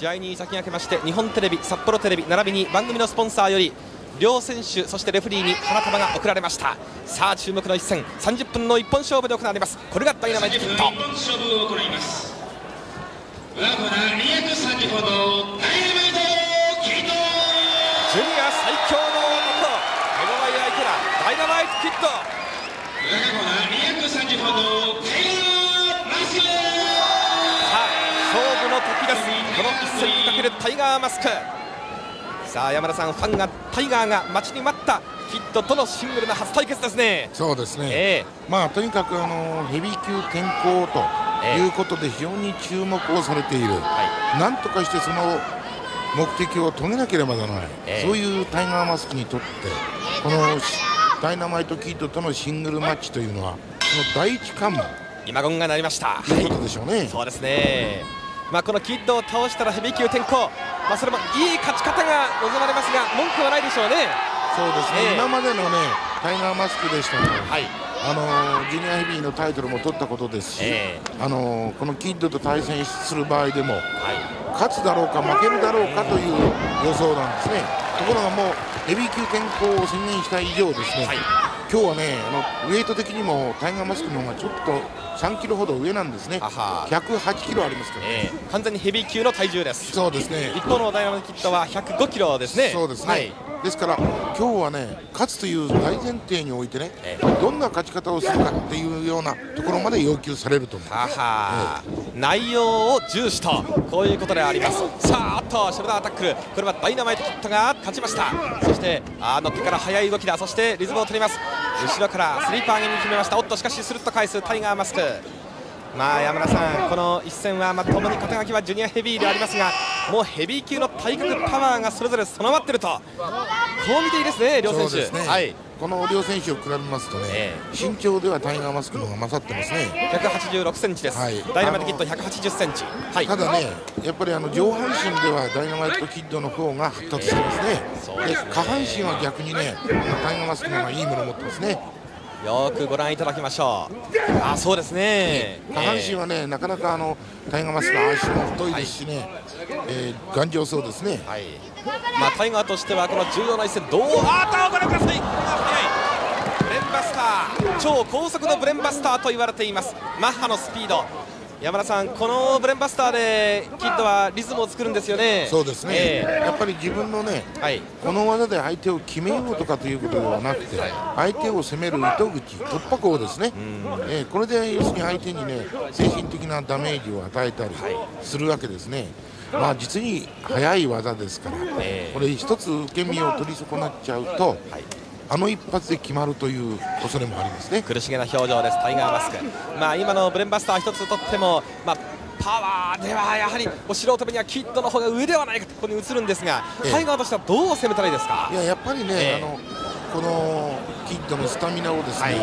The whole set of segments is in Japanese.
試合に先駆けまして日本テレビ札幌テレビ並びに番組のスポンサーより両選手そしてレフェリーに花束が贈られました。さあ注目の一戦30分の一本勝負で行われます。これがダイナマイトキット。一本勝負を行います。裏コーナー230ほどダイナマイトキットジュニア最強の男。手強い相手だ。ダイナマイトキット。裏コーナー230ほどタイガーマスクさあ勝負の時ですこの一戦にかけるタイガーマスク。さあ山田さんファンがタイガーが待ちに待ったキッドとのシングルの初対決ですね。そうですね、えまあとにかくあのヘビー級転向ということで非常に注目をされている、はなんとかしてその目的を遂げなければならない、ええ。そういうタイガーマスクにとってこのダイナマイトキッドとのシングルマッチというのはその第一関門。今ゴンがなりました。ということでしょうね。そうですね、まあ、このキッドを倒したらヘビー級転向、まあ、それもいい勝ち方が望まれますが文句はないでしょうね。そうですね、ええ。今までのねタイガーマスクでしたら、はい。あのジュニアヘビーのタイトルも取ったことですし、え。あのこのキッドと対戦する場合でもはい。勝つだろうか負けるだろうかという予想なんですね。ところがもうヘビー級転向を宣言した以上ですね、はい今日はねあのウエイト的にもタイガーマスクの方がちょっと3キロほど上なんですね。あは108キロありますからね。えー完全にヘビー級の体重です。そうですね。一方のダイナマキッドは105キロですね。そうですね、はい。ですから今日はね勝つという大前提においてね、えどんな勝ち方をするかっていうようなところまで要求されると思う。はは、内容を重視とこういうことであります。さあとショルダーアタック。ルこれはダイナマイトキットが勝ちました。そしてあーのっけから速い動きだ。そしてリズムを取ります。後ろからスリーパー気味に決めました。おっとしかしスルッと返す。タイガーマスク。まあ山田さん、この一戦はまあ共に肩書きはジュニアヘビーでありますがもうヘビー級の体格パワーがそれぞれ備わっていると。こう見ていいですね、両選手。ね、はいこの両選手を比べますとね、え身長ではタイガーマスクの方が勝ってますね。186センチです、はいダイナマイトキット180センチ、はい、ただね、やっぱりあの上半身ではダイナマイトキッドの方が発達してますね。そうですね下半身は逆にね、タイガーマスクの方がいいものを持ってますね。よくご覧いただきましょう。あ、そうですね。下半身はね、なかなかあのタイガーマスクの足も太いですしね、えー頑丈そうですね。はい。まあタイガーとしてはこの重要な一戦どうあーっとご覧ください。バスター、超高速のブレンバスターと言われています。マッハのスピード。山田さん、このブレンバスターでキッドはリズムを作るんですよね。そうですね、えやっぱり自分のね、えはい。この技で相手を決めようとかということではなくて、相手を攻める糸口、突破口ですね、えーこれで要するに相手にね、精神的なダメージを与えたりするわけですね。まあ実に速い技ですから、ええこれ一つ受け身を取り損なっちゃうと、はいあの一発で決まるという恐れもありますね。苦しげな表情です、タイガーマスク。まあ、今のブレンバスター一つとっても、まあ、パワーではやはりお素人目にはキッドの方が上ではないかとここに映るんですが、ええタイガーとしてはどう攻めたらいいですか？い。ややっぱりね、ええあのこのキッドのスタミナをですね、はいえ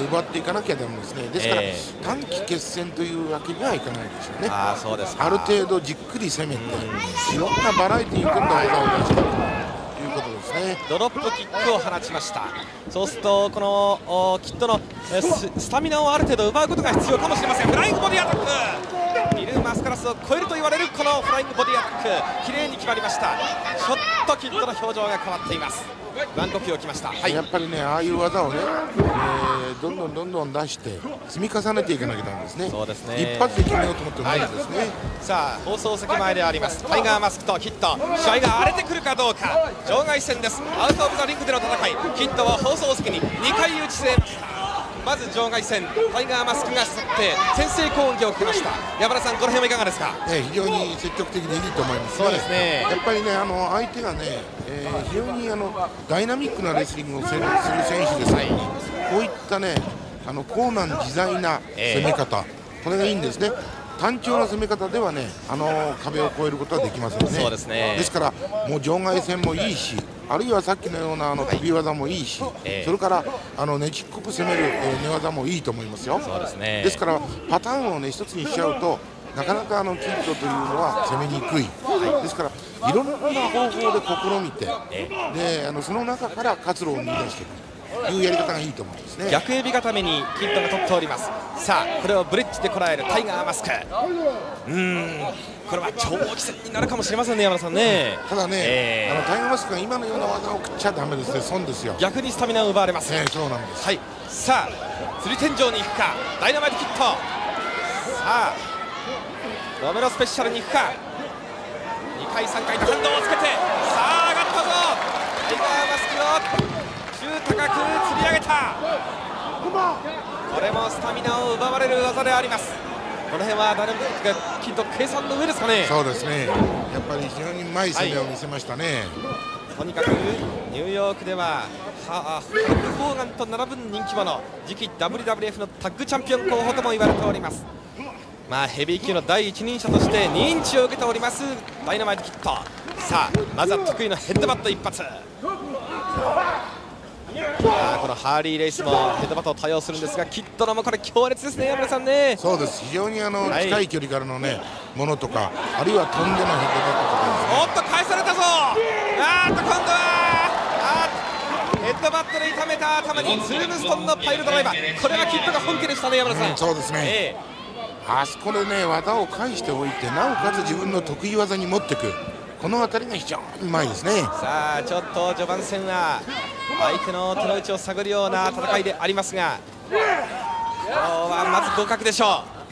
ー奪っていかなきゃだめですね。ですから、え短期決戦というわけにはいかないでしょうね。ああ、そうですか。ある程度じっくり攻めて、いろんなバラエティーに組んだ技を出していくということですね。ドロップキックを放ちました。そうすると、このキットのスタミナをある程度奪うことが必要かもしれません。フライングボディアタック。ミルマスカラスを超えると言われるこのフライングボディアタック、綺麗に決まりました。ちょっとキットの表情が変わっています。ワン呼吸をきました。はいや。っぱりね、ああいう技をね、えーどんどんどんどん出して、積み重ねていかなきゃダメですね。そうですね一発で決めようと思ってもないですね。さあ放送席前でありますタイガーマスクとヒット試合が荒れてくるかどうか場外戦ですアウト・オブ・ザ・リングでの戦いヒットは放送席に2回打ち据えましたまず場外戦タイガーマスクが誘って先制攻撃を受けました。山田さんこの辺はいかがですか？ね、非常に積極的でいいと思います。ね。そうですね。やっぱりね、あの相手がね、えー非常にあのダイナミックなレスリングをする選手ですから、こういったね、あの高難自在な攻め方、これがいいんですね。単調な攻め方ではね、あの壁を越えることはできませんね。そうですね。ですから、もう場外戦もいいし、あるいはさっきのようなあの飛び技もいいし、ええ。それからあのねちっこく攻めるえー寝技もいいと思いますよ。そうですね。ですからパターンをね一つにしちゃうとなかなかあのキッドというのは攻めにくい、ですからいろんな方法で試みて、であのその中から活路を見出していくいうやり方がいいと思うんですね。逆エビ固めにキッドが取っております。さあこれをブレッジでこらえるタイガーマスク。うーんこれは長期戦になるかもしれませんね山田さんね。ただね、えーあのタイガーマスクが今のような技を食っちゃダメです。ね損ですよ、逆にスタミナを奪われます。ね、そうなんです。はい。さあ釣り天井に行くか。ダイナマイトキット。さあロメロスペシャルに行くか。2回3回と反動をつけて。さあ上がったぞ。タイガーマスクを中高く釣り上げた。これもスタミナを奪われる技であります。この辺はダイナマイトキット計算の上ですかね。そうですね。やっぱり非常にうまい攻めを見せましたね、とにかくニューヨークでははフラッグ・ホーガンと並ぶ人気者次期 WWF のタッグチャンピオン候補とも言われております。まあヘビー級の第一人者として認知を受けております。ダイナマイトキット。さあまずは得意のヘッドバット一発あこのハーリー・レイスもヘッドバットを多用するんですがキッドのもこれ強烈ですね山田さんね。そうです。非常にあの、はい近い距離からのねものとかあるいは飛んでのヘッドバッおっと返されたぞ。あーっと今度はヘッドバットで痛めた頭にズームストンのパイルドライバー。これはキッドが本家でしたね山田さん、うんそうですね。えとかあそこでね技を返しておいてなおかつ自分の得意技に持っていく。この辺りが非常にうまいですね。えさあちょっと序盤戦は相手の手の内を探るような戦いでありますが今日はまず互角でしょう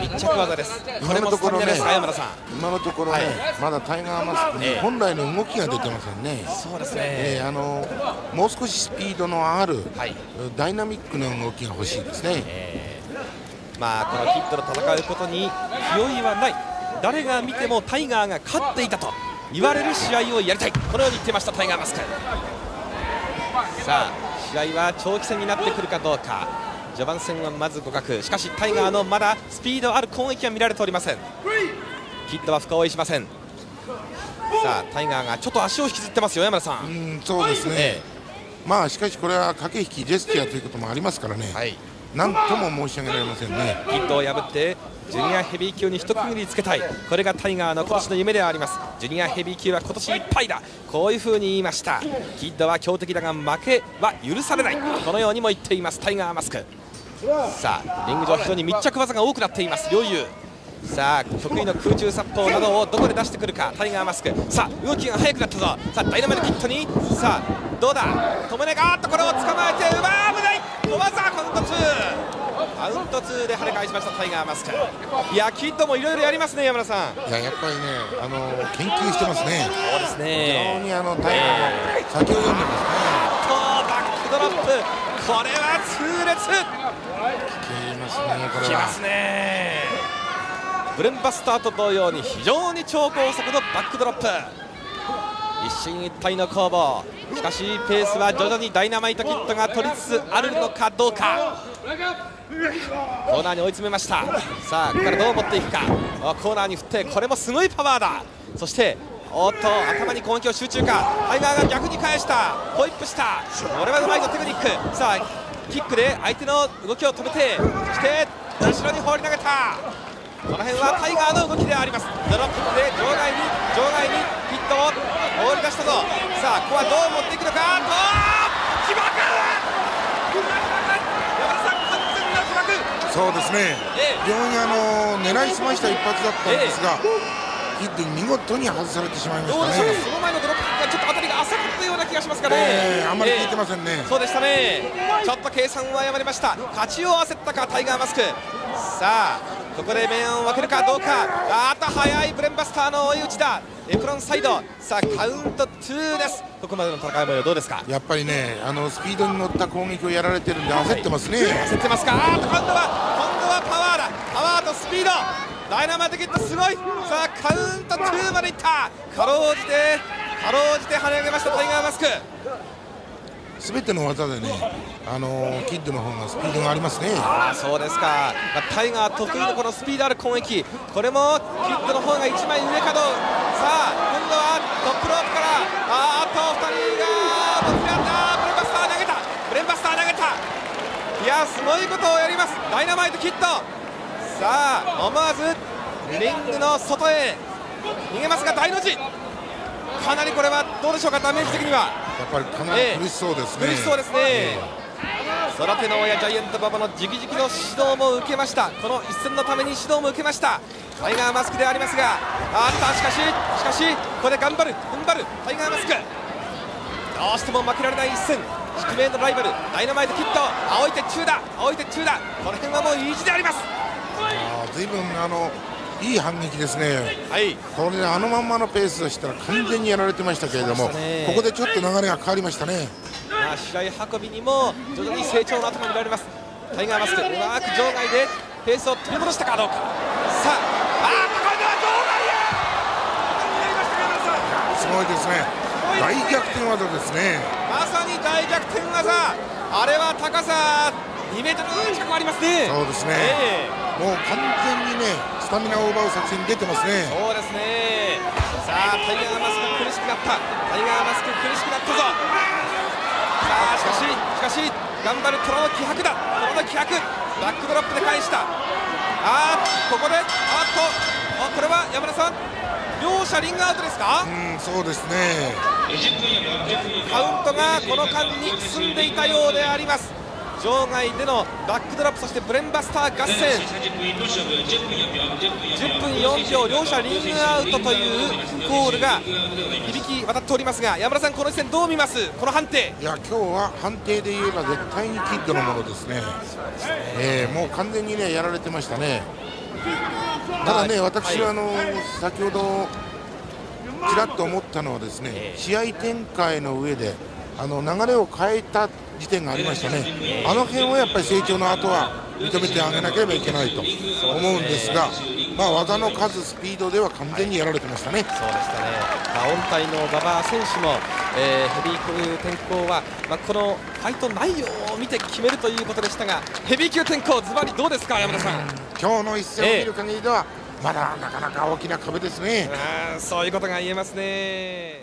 密着技です。これも今のところねスタミナです。か山田さん。今のところね、はい。まだタイガーマスクにええ。本来の動きが出てませんね、そうですね、えーあのもう少しスピードのある、はい。ダイナミックな動きが欲しいですね、まあこのキッドと戦うことに気負いはない。誰が見てもタイガーが勝っていたと言われる試合をやりたい。このように言ってましたタイガーマスク。さあ試合は長期戦になってくるかどうか。序盤戦はまず互角。しかしタイガーのまだスピードある攻撃は見られておりません。キッドは深追いしません。さあタイガーがちょっと足を引きずってますよ山田さん、うん、そうですね、えまあしかしこれは駆け引き、ジェスチャーということもありますからね、えはい何とも申し上げられませんね。キッドを破ってジュニアヘビー級に一区切りつけたい。これがタイガーの今年の夢ではあります。ジュニアヘビー級は今年いっぱいだ。こういうふうに言いました。キッドは強敵だが負けは許されない。このようにも言っています。タイガーマスク。さあリング上非常に密着技が多くなっています。両雄。さあ得意の空中殺法などをどこで出してくるか。タイガーマスク。さあ動きが速くなったぞ。さあダイナマイトキットに。さあどうだ。止めねがーっとこれを捕まえてうわー危ない。小技カウント2カウント2で跳ね返しましたタイガーマスク。いやキッドもいろいろやりますね山田さん。いややっぱりね、あの研究してますね。そうです非ね常にあのタイガーの先を読んでますね。とバックドロップ。これは痛烈。効きますね、これは。きますねブレンバスターと同様に非常に超高速のバックドロップ。一進一退の攻防。しかしペースは徐々にダイナマイトキットが取りつつあるのかどうか。コーナーに追い詰めました。さあここからどう持っていくか。コーナーに振ってこれもすごいパワーだ。そしておっと頭に攻撃を集中か。タイガーが逆に返した。ホイップした。これはうまいぞテクニック。さあキックで相手の動きを止めてそして後ろに放り投げた。この辺はタイガーの動きであります。ドロップで場外に場外にヒットを放り出したぞ。さあここはどう持っていくのか。と決まった。山田さん完全な疑惑そうですね。ええ非常にあの狙いすました一発だったんですが、ヒットに見事に外されてしまいましどうでしょうたね。その前のドロップがちょっと当たりが浅かったような気がしますかね、ええあんまり効いてませんね。そうでしたね。ちょっと計算を誤りました。勝ちを焦ったかタイガーマスク。さあここで面を分けるかどうか。あーっと速いブレンバスターの追い打ちだ。エプロンサイド。さあカウント2です。ここまでの戦い模様どうですか？やっぱりね、あのスピードに乗った攻撃をやられてるんで焦ってますね。焦ってますか？あと今度は今度はパワーだ。パワーとスピード。ダイナマイトキットすごい。さあカウント2までいった。かろうじてかろうじて跳ね上げましたタイガーマスクすべての技でね、あのキッドの方がスピードがありますね。あそうですか、まあタイガー得意のこのスピードある攻撃。これもキッドの方が1枚上かどうさあ今度はトップロープから。あーっと2人がぶつかったブレンバスター投げた。ブレンバスター投げた。いやすごいことをやります。ダイナマイトキッド。さあ思わずリングの外へ。逃げますが大の字。かなりこれはどうでしょうかダメージ的には。ぱりかなり苦しそうですね、苦しそうですね、育ての親ジャイアント馬場の直々の指導も受けました。この一戦のために指導も受けました。タイガーマスクでありますがあったしかししかし。ここで頑張る。踏ん張る。タイガーマスク。どうしても負けられない一戦。宿命のライバル。ダイナマイトキット。青い鉄柱だ。青い鉄柱だ。この辺はもう意地であります。随分あのいい反撃ですね。はい。これねあのまんまのペースでしたら完全にやられてましたけれども、ね。ここでちょっと流れが変わりましたね。まあ試合運びにも徐々に成長の跡が見られます。タイガーマスクうまく場外でペースを取り戻したかどうか。さああーこれでは場外すごいですね。大逆転技。ですねまさに大逆転技。あれは高さ2メートル近くありますね。そうですね。ええ。もう完全にねスタミナを奪う作戦に出てますね。そうですね。さあタイガーマスク苦しくなった。タイガーマスク苦しくなったぞ。さあしかししかし頑張る虎の気迫だ。虎の気迫。バックドロップで返した。あーここであーっと。あこれは山田さん。両者リングアウトですか？うんそうですね。カウントがこの間に進んでいたようであります場外でのバックドロップそしてブレンバスター合戦。10分4秒両者リングアウトというコールが響き渡っておりますが山田さんこの一戦どう見ます？この判定。いや今日は判定で言えば絶対にキッドのものですね。えーもう完全にねやられてましたね。ただね、はい。私はあの、先ほどちらっと思ったのはですね、試合展開の上であの流れを変えた時点がありましたね、あの辺をやっぱり成長の後は認めてあげなければいけないと思うんですが、まあ、技の数、スピードでは完全にやられてましたね。そうでしたね、まあ、音体の馬場選手も、えーヘビー級転向は、まあ、このファイト内容を見て決めるということでしたがヘビー級転向ズバリどうですか山田さん、今日の一戦を見る限りでは、まだなかなか大きな壁ですね。そういうことが言えますね。